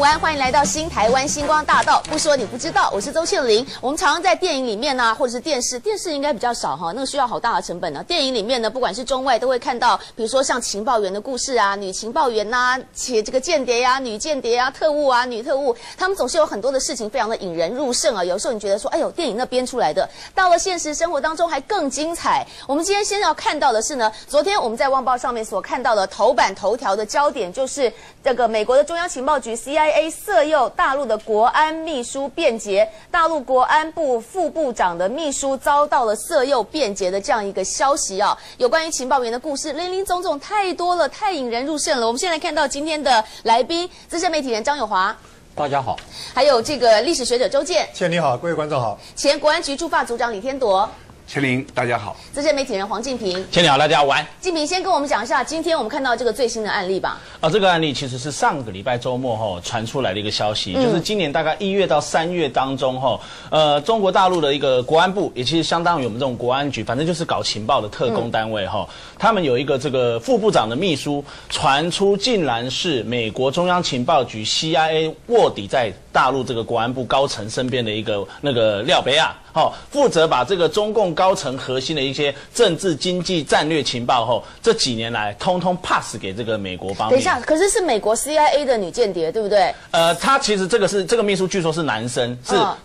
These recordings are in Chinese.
午安，欢迎来到新台湾星光大道。不说你不知道，我是周庆玲。我们常常在电影里面呢、或者是电视，电视应该比较少哈，那个需要好大的成本呢。电影里面呢，不管是中外，都会看到，比如说像情报员的故事啊，女情报员呐、且这个间谍呀、女间谍啊、特务啊、女特务，他们总是有很多的事情，非常的引人入胜啊。有时候你觉得说，哎呦，电影那编出来的，到了现实生活当中还更精彩。我们今天先要看到的是呢，昨天我们在《旺报》上面所看到的头版头条的焦点，就是这个美国的中央情报局 CIA 色诱大陆的国安秘书辩捷，大陆国安部副部长的秘书遭到了色诱辩捷的这样一个消息啊。有关于情报员的故事，林林总总太多了，太引人入胜了。我们现在看到今天的来宾，资深媒体人张友华，大家好，还有这个历史学者周建，倩你好，各位观众好。前国安局驻法组长李天铎，千林，大家好。资深媒体人黄静平。千里好，大家晚安。静平先跟我们讲一下，今天我们看到这个最新的案例吧。啊，这个案例其实是上个礼拜周末后传出来的一个消息，就是今年大概一月到三月当中后，呃，中国大陆的一个国安部，也其实相当于我们这种国安局，反正就是搞情报的特工单位哈，他们有一个这个副部长的秘书，传出竟然是美国中央情报局 CIA 卧底在大陆这个国安部高层身边的一个那个廖北亚。好，负责把这个中共高层核心的一些政治、经济、战略情报后，这几年来通通 pass 给这个美国方面。等一下，可是是美国 CIA 的女间谍，对不对？呃，他其实这个是这个秘书，据说是男生，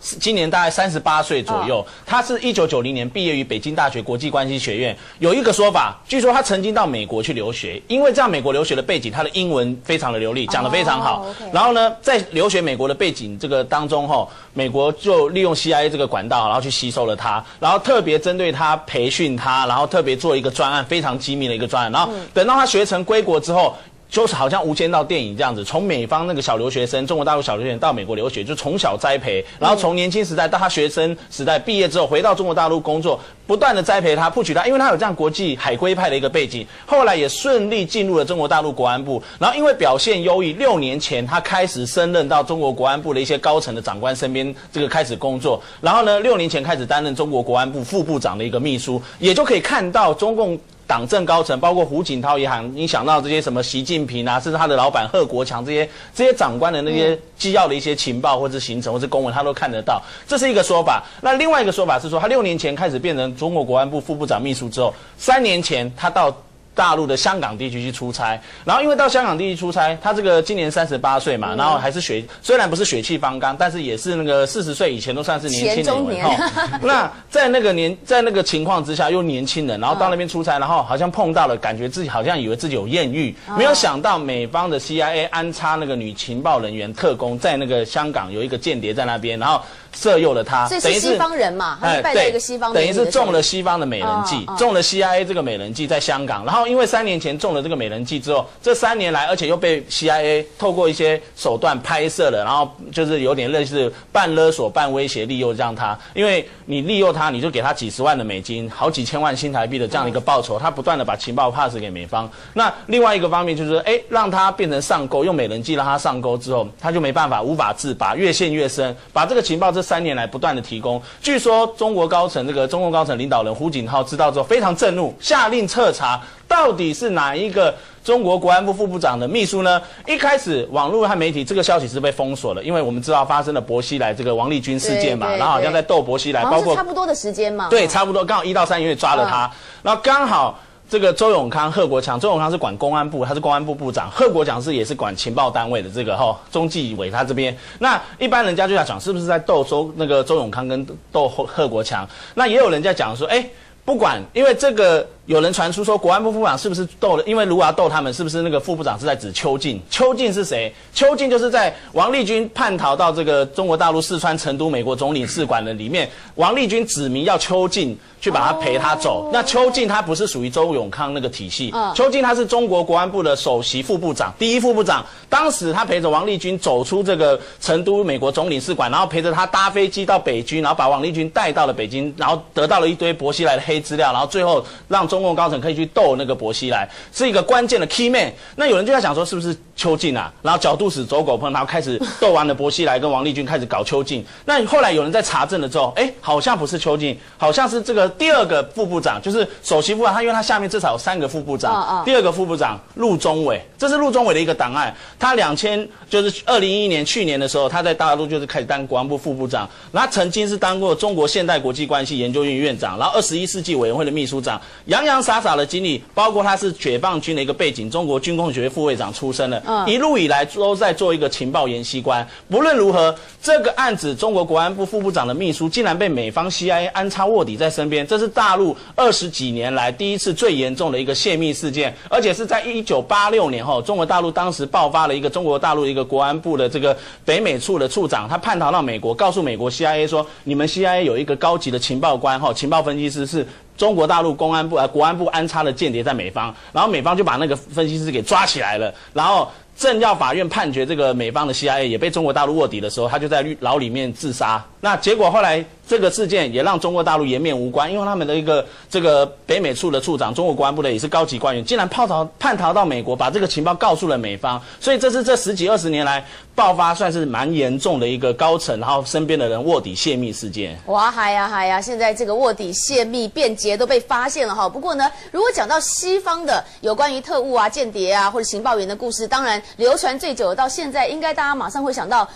是、今年大概三十八岁左右。他是一九九零年毕业于北京大学国际关系学院。有一个说法，据说他曾经到美国去留学，因为这样美国留学的背景，他的英文非常的流利，讲得非常好。然后呢，在留学美国的背景这个当中，吼，美国就利用 CIA 这个管道，然后去吸收了他，然后特别针对他培训他，然后特别做一个专案，非常机密的一个专案。然后等到他学成归国之后。就是好像《无间道》电影这样子，从美方那个小留学生，中国大陆小留学生到美国留学，就从小栽培，然后从年轻时代到他学生时代毕业之后，回到中国大陆工作，不断的栽培他，不取他，因为他有这样国际海归派的一个背景，后来也顺利进入了中国大陆国安部，然后因为表现优异，六年前他开始升任到中国国安部的一些高层的长官身边，这个开始工作，然后呢，六年前开始担任中国国安部副部长的一个秘书，也就可以看到中共。党政高层，包括胡锦涛也好，影响到这些什么习近平啊，甚至他的老板贺国强这些这些长官的那些机要的一些情报或者行程或者公文，他都看得到，这是一个说法。那另外一个说法是说，他六年前开始变成中国国安部副部长秘书之后，三年前他到。大陆的香港地区去出差，然后因为到香港地区出差，他这个今年三十八岁嘛，然后还是血，虽然不是血气方刚，但是也是那个四十岁以前都算是年轻人哦。那在那个年在那个情况之下，又年轻人，然后到那边出差，然后好像碰到了，感觉自己好像以为自己有艳遇，没有想到美方的 CIA 安插那个女情报人员特工在那个香港有一个间谍在那边，然后色诱了他，所以是西方人嘛，他是拜在一个西方哎等于是中了西西方的美人计中了 CIA 这个美人计在香港，然后因为三年前中了这个美人计之后，这三年来，而且又被 CIA 透过一些手段拍摄了，然后就是有点类似半勒索、半威胁、利诱让他，因为你利诱他，你就给他几十万的美金，好几千万新台币的这样一个报酬，他不断的把情报 pass 给美方。那另外一个方面就是说，哎，让他变成上钩，用美人计让他上钩之后，他就没办法，无法自拔，越陷越深，把这个情报这三年来不断的提供。据说中国高层这个中共高层领导人胡锦涛知道之后非常震怒，下令彻查到底是哪一个。中国国安部副部长的秘书呢？一开始网络和媒体这个消息是被封锁了，因为我们知道发生了薄熙来这个王立军事件嘛，然后好像在斗薄熙来，包括差不多的时间嘛。对，差不多刚好一到三月抓了他，然后刚好。这个周永康、贺国强，周永康是管公安部，他是公安部部长；贺国强是也是管情报单位的这个哈、中纪委他这边。那一般人家就在讲，是不是在斗周那个周永康跟斗贺贺国强？那也有人在讲说，哎，不管，因为这个有人传出说，国安部副部长是不是逗了？因为如果要斗他们，是不是那个副部长是在指邱进？邱进是谁？邱进就是在王立军叛逃到这个中国大陆四川成都美国总领事馆的里面，王立军指名要邱进去把他陪他走。那邱进他不是属于周永康那个体系，嗯邱进他是中国国安部的首席副部长，第一副部长。当时他陪着王立军走出这个成都美国总领事馆，然后陪着他搭飞机到北京，然后把王立军带到了北京，然后得到了一堆薄熙来的黑资料，然后最后让周中共高层可以去斗那个薄熙来，是一个关键的 key man。那有人就在想说，是不是邱进啊？然后角度使走狗烹，然后开始斗完了薄熙来跟王立军，开始搞邱进。那后来有人在查证了之后，哎，好像不是邱进，好像是这个第二个副部长，就是首席副部长，他因为他下面至少有三个副部长，第二个副部长陆中伟，这是陆中伟的一个档案。他两千就是二零一一年去年的时候，他在大陆就是开始当国安部副部长，他曾经是当过中国现代国际关系研究院院长，然后二十一世纪委员会的秘书长，洋洋洒洒的经历，包括他是解放军的一个背景，中国军工学院副会长出身的，一路以来都在做一个情报研习官。不论如何，这个案子中国国安部副部长的秘书竟然被美方 CIA 安插卧底在身边，这是大陆二十几年来第一次最严重的一个泄密事件，而且是在一九八六年后，中国大陆当时爆发了一个中国大陆一个国安部的这个北美处的处长，他叛逃到美国，告诉美国 CIA 说，你们 CIA 有一个高级的情报官哈，情报分析师是中国大陆公安部呃国安部安插的间谍在美方，然后美方就把那个分析师给抓起来了，然后。正要法院判决这个美方的 CIA 也被中国大陆卧底的时候，他就在牢里面自杀。那结果后来这个事件也让中国大陆颜面无关，因为他们的一个这个北美处的处长，中国公安部的也是高级官员，竟然叛逃叛逃到美国，把这个情报告诉了美方。所以这是这十几二十年来爆发算是蛮严重的一个高层，然后身边的人卧底泄密事件。哇嗨呀嗨呀！现在这个卧底泄密便捷都被发现了哈。不过呢，如果讲到西方的有关于特务啊、间谍啊或者情报员的故事，当然。流传最久到现在，应该大家马上会想到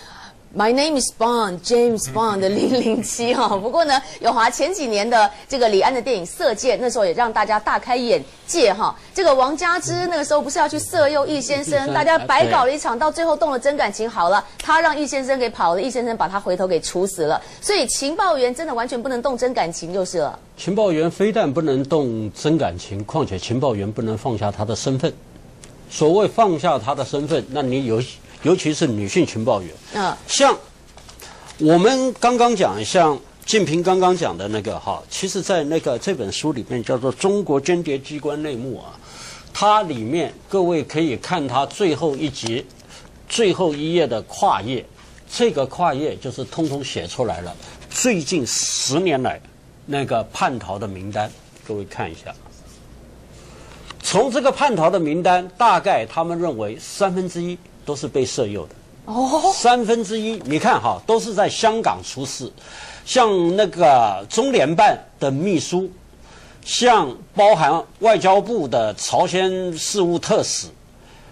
，My name is Bond, James Bond 的零零七哈。不过呢，友华前几年的这个李安的电影《色戒》，那时候也让大家大开眼界哈。这个王家之那个时候不是要去色诱易先生，大家白搞了一场，到最后动了真感情，好了，他让易先生给跑了，易先生把他回头给处死了。所以情报员真的完全不能动真感情就是了。情报员非但不能动真感情，况且情报员不能放下他的身份。所谓放下他的身份，那你尤尤其是女性情报员，嗯，像我们刚刚讲，像静平刚刚讲的那个哈，其实，在那个这本书里面叫做《中国间谍机关内幕》啊，它里面各位可以看它最后一集最后一页的跨页，这个跨页就是通通写出来了，最近十年来那个叛逃的名单，各位看一下。从这个叛逃的名单，大概他们认为三分之一都是被色诱的。哦，三分之一，你看哈，都是在香港出事，像那个中联办的秘书，像包含外交部的朝鲜事务特使，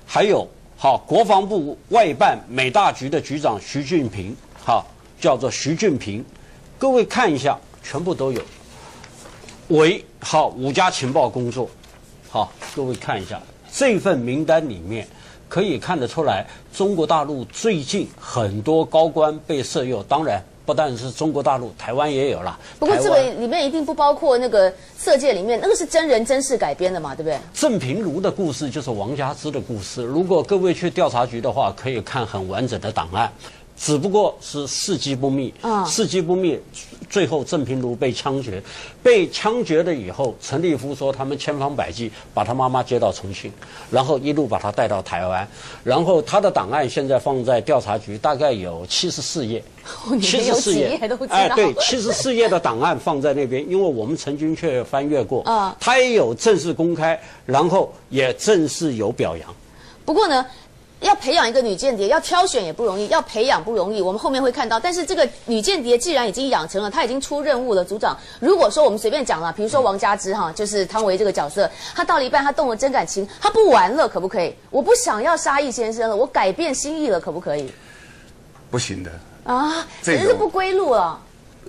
还有好国防部外办美大局的局长徐俊平，哈叫做徐俊平，各位看一下，全部都有为好五家情报工作。好，各位看一下这份名单里面，可以看得出来，中国大陆最近很多高官被色诱。当然，不但是中国大陆，台湾也有了。不过这个里面一定不包括那个色戒里面，那个是真人真事改编的嘛，对不对？郑平如的故事就是王家之的故事。如果各位去调查局的话，可以看很完整的档案。只不过是事机不密，啊，事机不密，最后郑平如被枪决，被枪决了以后，陈立夫说他们千方百计把他妈妈接到重庆，然后一路把他带到台湾，然后他的档案现在放在调查局，大概有七十四页，七十四页，哎，对，七十四页的档案放在那边，因为我们曾经却翻阅过，啊，他也有正式公开，然后也正式有表扬，不过呢。要培养一个女间谍，要挑选也不容易，要培养不容易。我们后面会看到，但是这个女间谍既然已经养成了，她已经出任务了。组长，如果说我们随便讲了，比如说王佳芝哈，就是汤唯这个角色，她到了一半，她动了真感情，她不玩了，可不可以？我不想要杀易先生了，我改变心意了，可不可以？不行的啊，这是不归路了。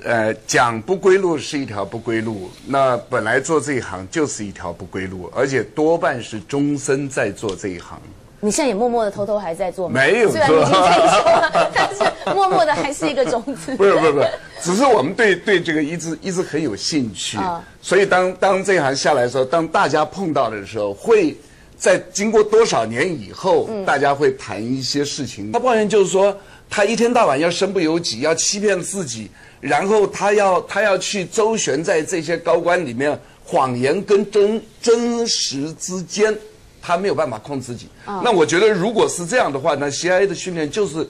呃，讲不归路是一条不归路，那本来做这一行就是一条不归路，而且多半是终身在做这一行。你现在也默默的偷偷还在做吗，没有虽然已经退休了，但是默默的还是一个种子。不是不是不是，只是我们对对这个一直一直很有兴趣，所以当当这一行下来的时候，当大家碰到的时候，会在经过多少年以后，大家会谈一些事情。他抱怨就是说，他一天到晚要身不由己，要欺骗自己，然后他要他要去周旋在这些高官里面，谎言跟真真实之间。他没有办法控制自己，那我觉得如果是这样的话，那 CIA 的训练就是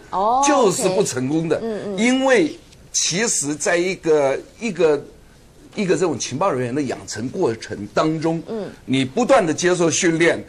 就是不成功的，因为其实在一个一个一个这种情报人员的养成过程当中，嗯，你不断的接受训练，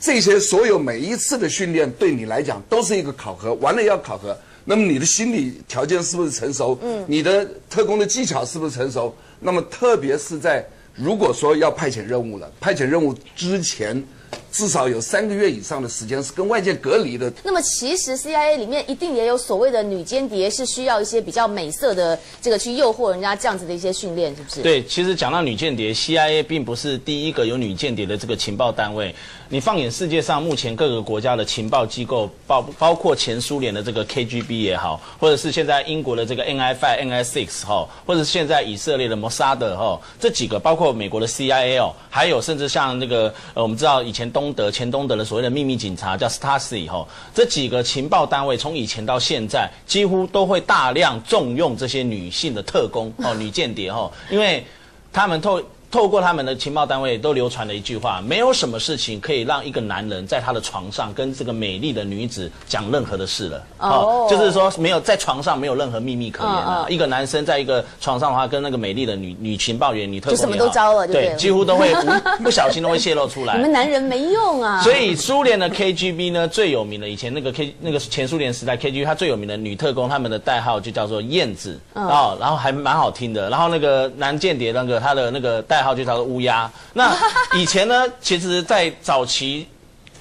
这些所有每一次的训练对你来讲都是一个考核，完了要考核。那么你的心理条件是不是成熟？嗯，你的特工的技巧是不是成熟？那么特别是在如果说要派遣任务了，派遣任务之前。至少有三个月以上的时间是跟外界隔离的。那么其实 CIA 里面一定也有所谓的女间谍，是需要一些比较美色的这个去诱惑人家这样子的一些训练，是不是？对，其实讲到女间谍，CIA 并不是第一个有女间谍的这个情报单位。你放眼世界上目前各个国家的情报机构，包包括前苏联的这个 KGB 也好，或者是现在英国的这个 NI5、NI6 哈，或者是现在以色列的摩萨德哈，这几个包括美国的 CIA，还有甚至像那个呃，我们知道以前东。德前东德的所谓的秘密警察叫 Stasi 后，这几个情报单位从以前到现在，几乎都会大量重用这些女性的特工哦，女间谍哦，因为他们透。透过他们的情报单位都流传了一句话：没有什么事情可以让一个男人在他的床上跟这个美丽的女子讲任何的事了。哦，就是说没有在床上没有任何秘密可言啊。一个男生在一个床上的话，跟那个美丽的女女情报员、女特工，就什么都招了，对，几乎都会不小心都会泄 露出来。你们男人没用啊。所以苏联的 KGB 呢最有名的，以前那个 K 那个前苏联时代 KGB，它最有名的女特工，他们的代号就叫做燕子哦，然后还蛮好听的。然后那个男间谍那个他的那个代号就叫做乌鸦。那以前呢，其实，在早期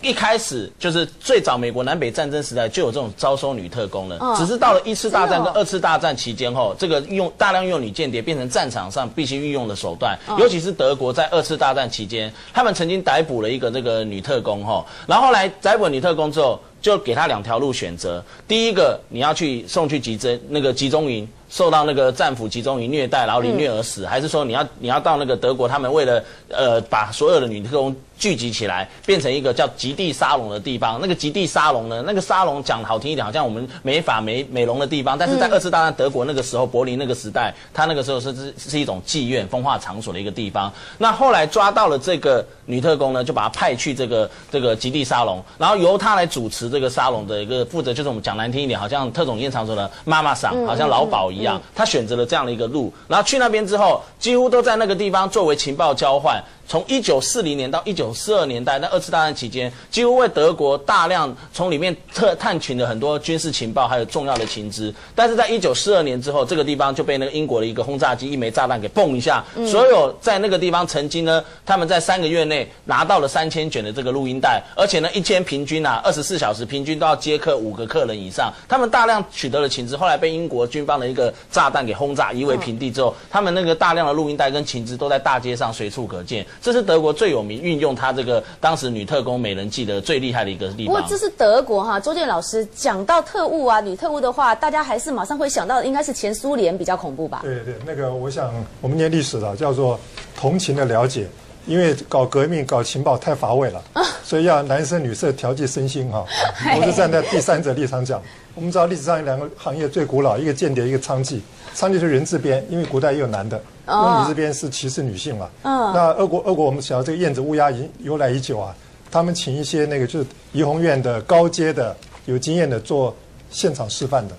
一开始，就是最早美国南北战争时代就有这种招收女特工了。只是到了一次大战跟二次大战期间后，这个用大量用女间谍变成战场上必须运用的手段。尤其是德国在二次大战期间，他们曾经逮捕了一个这个女特工哈，然后来逮捕女特工之后，就给她两条路选择：第一个，你要去送去集中那个集中营。受到那个战俘集中营虐待，然后凌虐而死，还是说你要你要到那个德国，他们为了呃把所有的女特工聚集起来，变成一个叫极地沙龙的地方？那个极地沙龙呢？那个沙龙讲好听一点，好像我们美法美美容的地方，但是在二次大战德国那个时候，柏林那个时代，它那个时候是是是一种妓院、风化场所的一个地方。那后来抓到了这个女特工呢，就把她派去这个这个极地沙龙，然后由她来主持这个沙龙的一个负责，就是我们讲难听一点，好像特种烟场所的妈妈桑，好像老鸨一样。她选择了这样的一个路，然后去那边之后，几乎都在那个地方作为情报交换。从一九四零年到一九四二年代，那二次大战期间，几乎为德国大量从里面特探取了很多军事情报，还有重要的情资。但是在一九四二年之后，这个地方就被那个英国的一个轰炸机一枚炸弹给嘣一下，所有在那个地方曾经呢，他们在三个月内拿到了三千卷的这个录音带，而且呢，一天平均啊，二十四小时平均都要接客五个客人以上。他们大量取得了情资，后来被英国军方的一个炸弹给轰炸夷为平地之后，他们那个大量的录音带跟情资都在大街上随处可见。这是德国最有名运用它这个当时女特工美人计的最厉害的一个地方。不过这是德国哈，周建老师讲到特务啊，女特务的话，大家还是马上会想到，应该是前苏联比较恐怖吧？对对，那个我想我们念历史的叫做同情的了解，因为搞革命搞情报太乏味了，所以要男生女色调剂身心哈。我是站在第三者立场讲，我们知道历史上有两个行业最古老，一个间谍，一个娼妓。娼妓是人字边，因为古代也有男的。那女字边是歧视女性嘛？嗯。那俄国，俄国我们晓得这个燕子乌鸦已经由来已久啊。他们请一些那个就是怡红院的高阶的有经验的做现场示范的，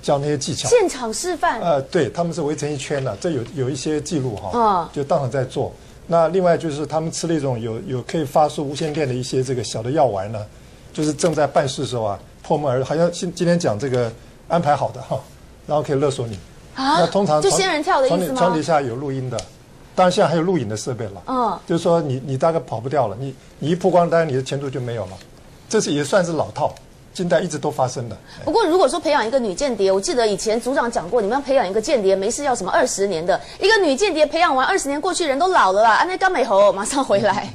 教那些技巧。现场示范。呃，对，他们是围成一圈的，这有有一些记录哈。嗯。就当场在做。那另外就是他们吃了一种有有可以发出无线电的一些这个小的药丸呢，就是正在办事的时候啊，破门而入好像今今天讲这个安排好的哈，然后可以勒索你。那通常就仙人跳的意思吗？床底下有录音的，当然现在还有录影的设备了。嗯，就是说你你大概跑不掉了，你你一曝光，当然你的前途就没有了。这是也算是老套，近代一直都发生的。不过如果说培养一个女间谍，我记得以前组长讲过，你们要培养一个间谍，没事要什么二十年的一个女间谍，培养完二十年过去，人都老了啦，啊那刚美猴马上回来。